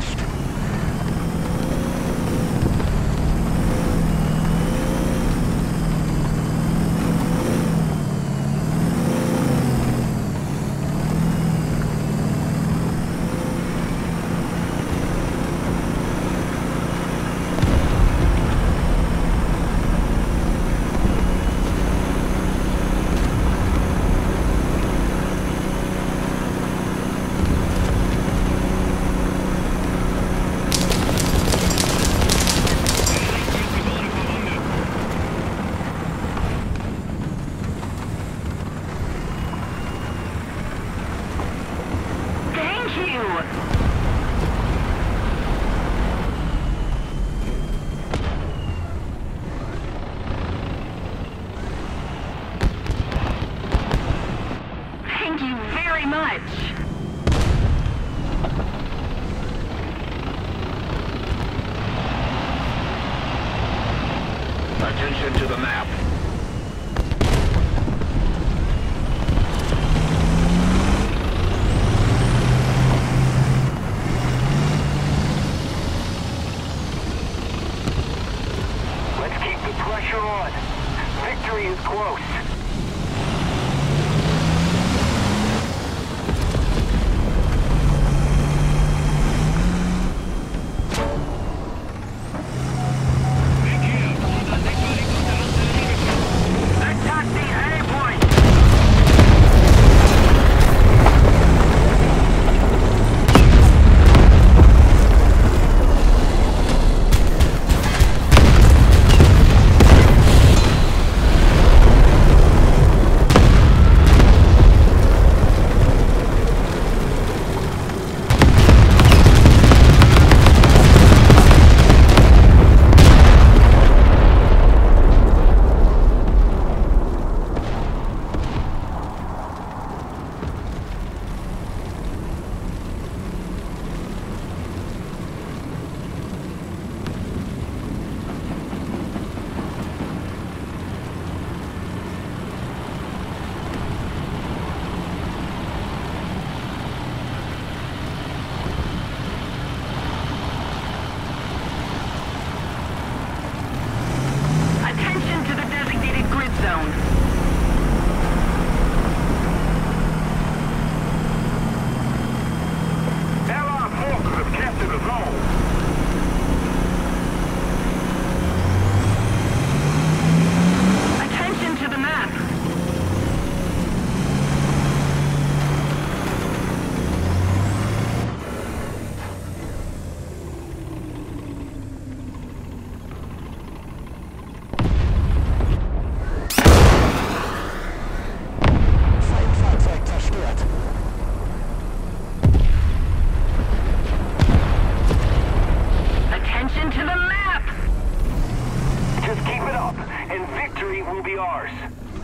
fish!